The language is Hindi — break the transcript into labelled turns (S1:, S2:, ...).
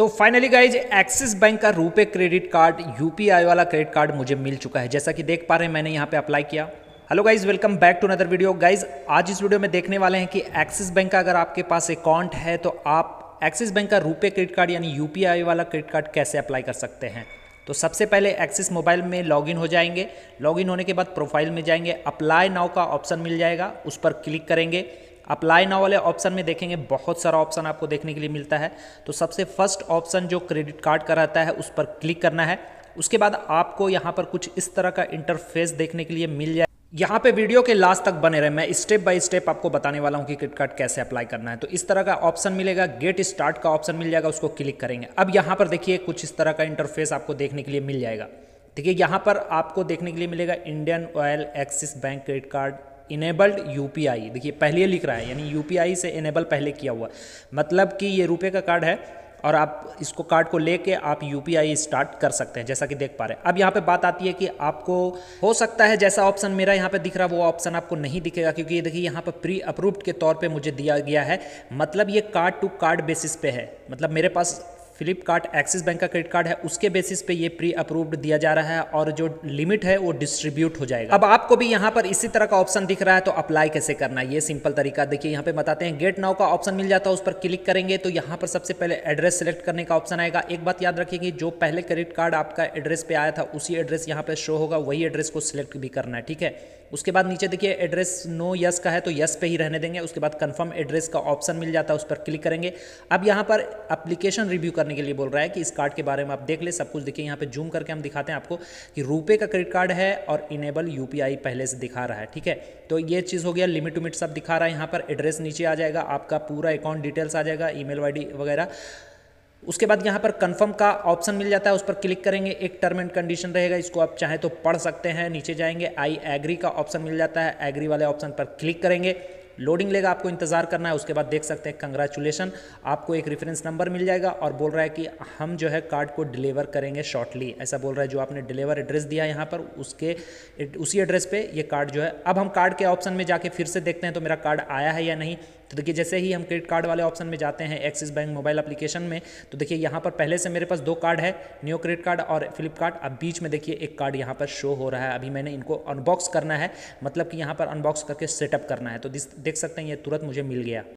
S1: तो फाइनली गाइज़ एक्सिस बैंक का रुपे क्रेडिट कार्ड यूपीआई वाला क्रेडिट कार्ड मुझे मिल चुका है, जैसा कि देख पा रहे हैं, मैंने यहाँ पे अप्लाई किया। Hello guys welcome back to another video guys आज इस वीडियो में देखने वाले हैं कि एक्सिस बैंक का अगर आपके पास अकाउंट है तो आप एक्सिस बैंक का रुपे क्रेडिट कार्ड यानी यूपीआई वाला क्रेडिट कार्ड कैसे अप्लाई कर सकते हैं? तो सबसे पहले एक्सिस मोबाइल में लॉगिन हो जाएँगे। लॉगिन होने के बाद प्रोफ़ाइल में जाएँगे। अप्लाई नाउ का ऑप्शन मिल जाएगा। उस पर क्लिक करेंगे। अप्लाई नाउ वाले ऑप्शन में देखेंगे, बहुत सारा ऑप्शन आपको देखने के लिए मिलता है। तो सबसे फ़र्स्ट ऑप्शन जो क्रेडिट कार्ड का रहता है, उस पर क्लिक करना है। उसके बाद आपको यहाँ पर कुछ इस तरह का इंटरफेस देखने के लिए मिल जाए। यहाँ पे वीडियो के लास्ट तक बने रहे। मैं स्टेप बाय स्टेप आपको बताने वाला हूँ कि क्रेडिट कार्ड कैसे अप्लाई करना है। तो इस तरह का ऑप्शन मिलेगा गेट स्टार्ट का ऑप्शन मिल जाएगा, उसको क्लिक करेंगे। अब यहाँ पर देखिए, कुछ इस तरह का इंटरफेस आपको देखने के लिए मिल जाएगा। देखिए, यहाँ पर आपको देखने के लिए मिलेगा Indian oil Axis bank credit card enabled UPI. देखिए, पहले लिख रहा है, यानी यूपीआई से इनेबल पहले किया हुआ। मतलब कि ये रुपए का कार्ड है और आप इसको कार्ड को लेके आप यूपीआई स्टार्ट कर सकते हैं, जैसा कि देख पा रहे हैं। अब यहाँ पे बात आती है कि आपको हो सकता है जैसा ऑप्शन मेरा यहाँ पे दिख रहा है, वो ऑप्शन आपको नहीं दिखेगा, क्योंकि ये देखिए, यहाँ पे प्री अप्रूव्ड के तौर पे मुझे दिया गया है। मतलब ये कार्ड टू कार्ड बेसिस पे है। मतलब मेरे पास फ्लिपकार्ट एक्सिस बैंक का क्रेडिट कार्ड है, उसके बेसिस पे ये प्री अप्रूव्ड दिया जा रहा है और जो लिमिट है वो डिस्ट्रीब्यूट हो जाएगा। अब आपको भी यहाँ पर इसी तरह का ऑप्शन दिख रहा है तो अप्लाई कैसे करना है? ये सिंपल तरीका देखिए, यहाँ पे बताते हैं गेट नाउ का ऑप्शन मिल जाता है, उस पर क्लिक करेंगे तो यहाँ पर सबसे पहले एड्रेस सेलेक्ट करने का ऑप्शन आएगा। एक बात याद रखिए कि जो पहले क्रेडिट कार्ड आपका एड्रेस पे आया था, उसी एड्रेस यहाँ पे शो होगा, वही एड्रेस को सिलेक्ट भी करना है, ठीक है? उसके बाद नीचे देखिए एड्रेस नो यस का है तो यस पे ही रहने देंगे, उसके बाद कंफर्म एड्रेस का ऑप्शन मिल जाता है, उस पर क्लिक करेंगे। अब यहाँ पर एप्लीकेशन रिव्यू करने के लिए बोल रहा है कि इस कार्ड के बारे में आप देख ले, सब कुछ देखिए, यहाँ पे जूम करके हम दिखाते हैं आपको कि रुपए का क्रेडिट कार्ड है और इनेबल यूपीआई पहले से दिखा रहा है, ठीक है? तो ये चीज़ हो गया, लिमिट उमिट सब दिखा रहा है, यहाँ पर एड्रेस नीचे आ जाएगा, आपका पूरा अकाउंट डिटेल्स आ जाएगा ई मेल वगैरह। उसके बाद यहाँ पर कंफर्म का ऑप्शन मिल जाता है, उस पर क्लिक करेंगे, एक टर्म एंड कंडीशन रहेगा, इसको आप चाहे तो पढ़ सकते हैं, नीचे जाएँगे, आई एग्री का ऑप्शन मिल जाता है, एग्री वाले ऑप्शन पर क्लिक करेंगे लोडिंग लेगा, आपको इंतज़ार करना है, उसके बाद देख सकते हैं कंग्रेचुलेसन आपको एक रेफरेंस नंबर मिल जाएगा और बोल रहा है कि हम जो है कार्ड को डिलीवर करेंगे शॉर्टली ऐसा बोल रहा है, जो आपने डिलीवर एड्रेस दिया यहाँ पर, उसके, उसी एड्रेस पर ये कार्ड जो है, अब हम कार्ड के ऑप्शन में जाके फिर से देखते हैं तो मेरा कार्ड आया है या नहीं। तो देखिए, जैसे ही हम क्रेडिट कार्ड वाले ऑप्शन में जाते हैं एक्सिस बैंक मोबाइल एप्लीकेशन में तो देखिए, यहाँ पर पहले से मेरे पास दो कार्ड है न्यू क्रेडिट कार्ड और फ्लिपकार्ट अब बीच में देखिए, एक कार्ड यहाँ पर शो हो रहा है। अभी मैंने इनको अनबॉक्स करना है मतलब कि यहाँ पर अनबॉक्स करके सेटअप करना है। तो देख सकते हैं, ये तुरंत मुझे मिल गया।